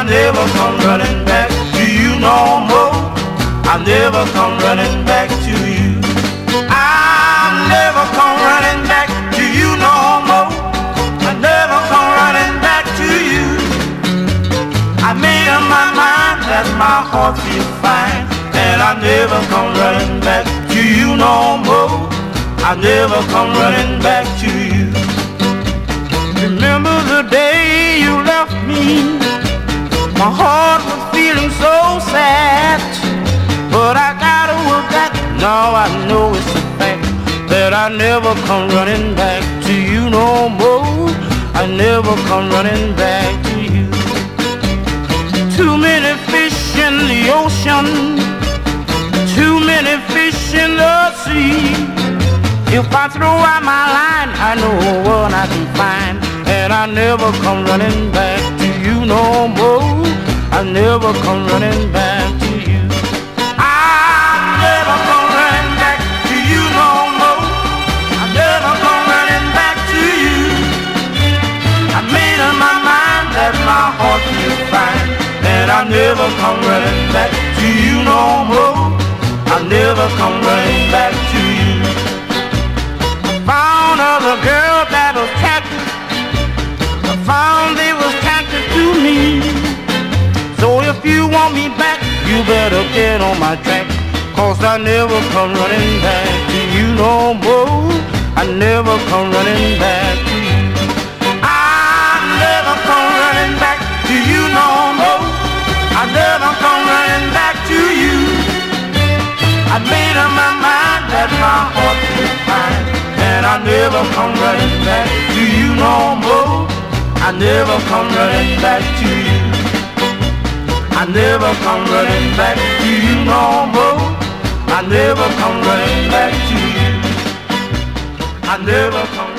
I never come running back to you no more. I never come running back to you. I never come running back to you no more. I never come running back to you. I made up my mind that my heart feels fine, and I never come running back to you no more. I never come running back to you. The day you left me my heart was feeling so sad, but I gotta work that. Now I know it's a fact that I never come running back to you no more. I never come running back to you. Too many fish in the ocean, too many fish in the sea. If I throw out my line, I know what I can I never come running back to you no more. I never come running back to you. I never come running back to you no more. I never come running back to you. I made up my mind that my heart feels fine, and I never come running back to you no more. I never come running back to you. Found other girl better get on my track. Cause I never come running back to you no more. I never come running back to you. I never come running back to you no more. I never come running back to you. I made up my mind that my heart is fine. And I never come running back to you no more. I never come running back. I never come running back to you no more. I never come running back to you. I never come